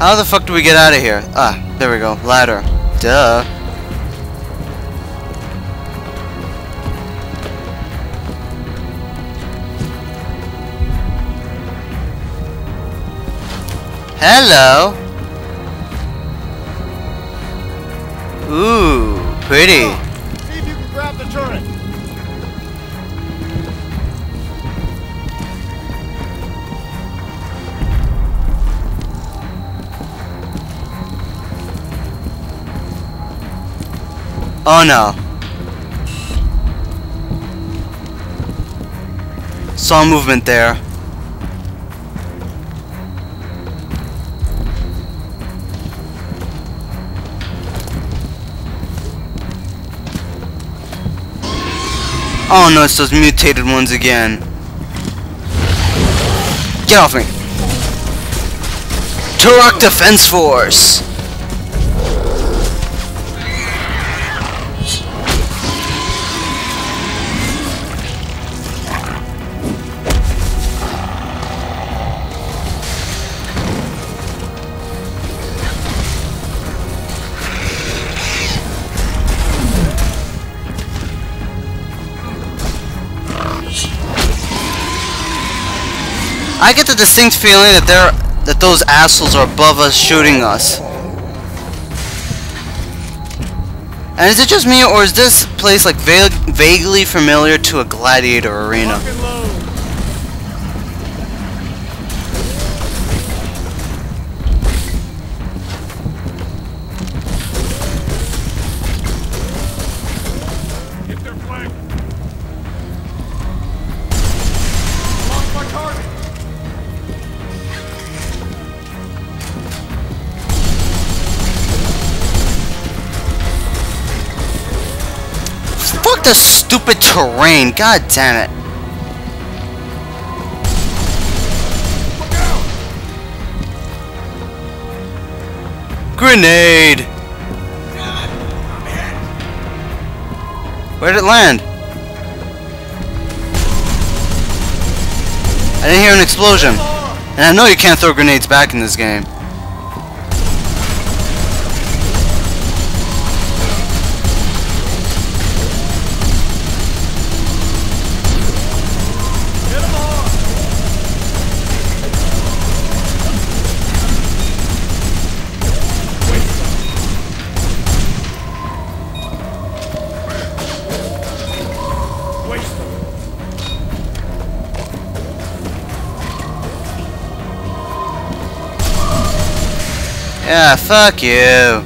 How the fuck do we get out of here? Ah, there we go. Ladder. Duh. Hello. Ooh, pretty. Oh no. Saw movement there. Oh no, it's those mutated ones again. Get off me! Turok Defense Force! I get the distinct feeling that they're that those assholes are above us shooting us. And is it just me, or is this place like va vaguely familiar to a gladiator arena? Fuck the stupid terrain, god damn it. Grenade! Where'd it land? I didn't hear an explosion. And I know you can't throw grenades back in this game. Yeah, fuck you.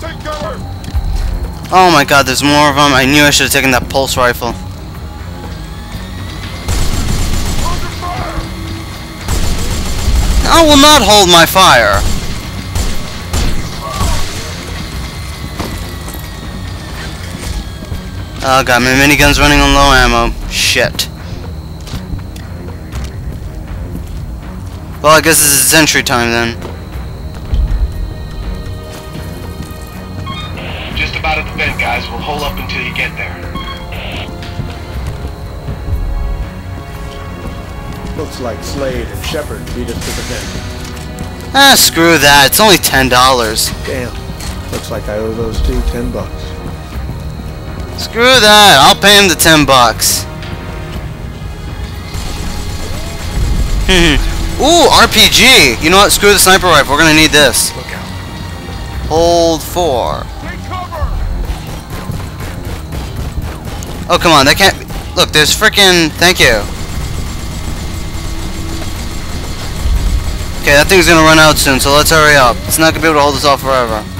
Take cover! Oh my god, there's more of them. I knew I should have taken that pulse rifle. I will not hold my fire. Oh god, my minigun's running on low ammo. Shit. Well, I guess this is entry time then. About at the vent, guys. We'll hold up until you get there. Looks like Slade and Shepard beat us to the vent. Ah, screw that. It's only $10. Damn. Looks like I owe those two ten bucks. Screw that. I'll pay him the 10 bucks. Ooh, RPG. You know what? Screw the sniper rifle. We're gonna need this. Look out. Hold four. Oh, come on. That can't... Look, there's freaking... Thank you. Okay, that thing's gonna run out soon, so let's hurry up. It's not gonna be able to hold us off forever.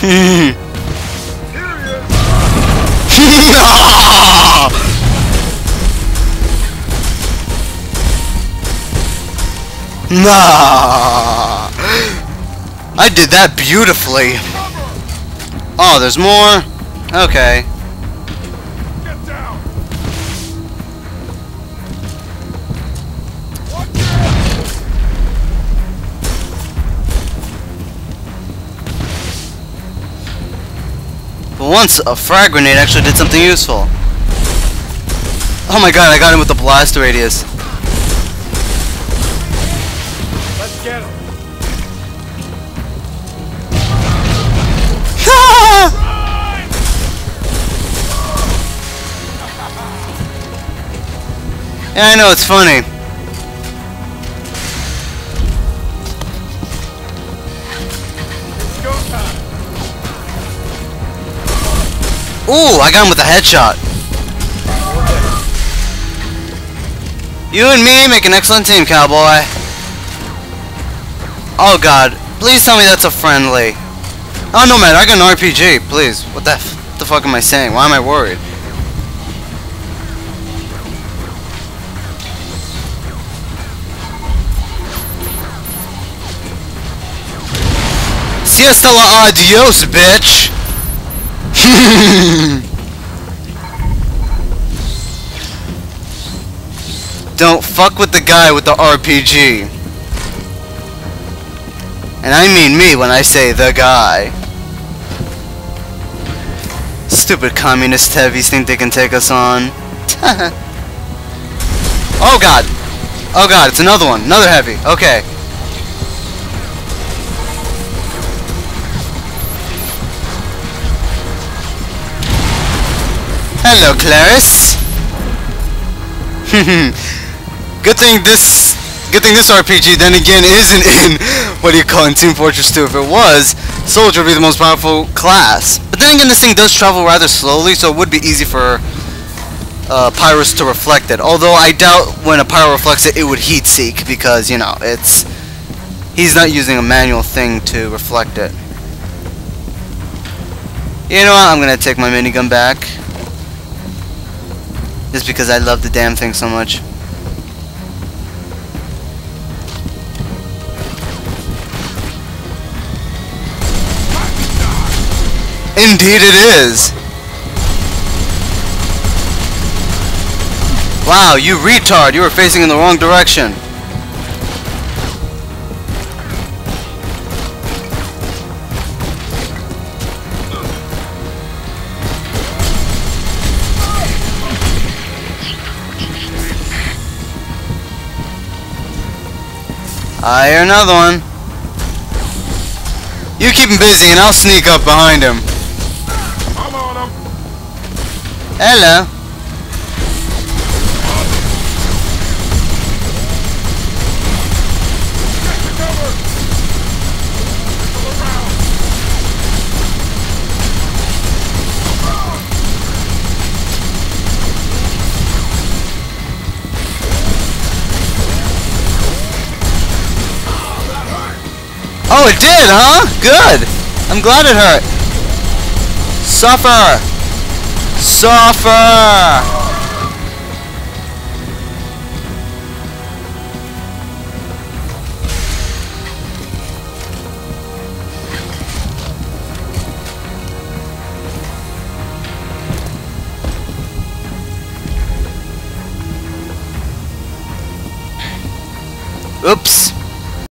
Nah. I did that beautifully. Oh, there's more? Okay. Once a frag grenade actually did something useful. Oh my god, I got him with the blast radius. Let's get him! yeah, I know, it's funny. Ooh, I got him with a headshot. You and me make an excellent team, cowboy. Oh god, please tell me that's a friendly. Oh no man, I got an RPG, please. What the, f the fuck am I saying? Why am I worried? Siesta la adios, bitch! Don't fuck with the guy with the RPG. And I mean me when I say the guy. Stupid communist heavies think they can take us on. oh god! Oh god, it's another one. Another heavy. Okay. Hello, Clarice. good thing this, good thing this RPG then again isn't in what do you call it, Team Fortress 2. If it was, Soldier would be the most powerful class. But then again, this thing does travel rather slowly, so it would be easy for uh, Pyros to reflect it. Although I doubt when a Pyro reflects it, it would heat seek because you know it's he's not using a manual thing to reflect it. You know what? I'm gonna take my minigun back. Just because I love the damn thing so much. Indeed it is! Wow, you retard! You were facing in the wrong direction! I hear another one. You keep him busy and I'll sneak up behind him. I'm on him! Hello. Oh, it did, huh? Good. I'm glad it hurt. Suffer. Suffer.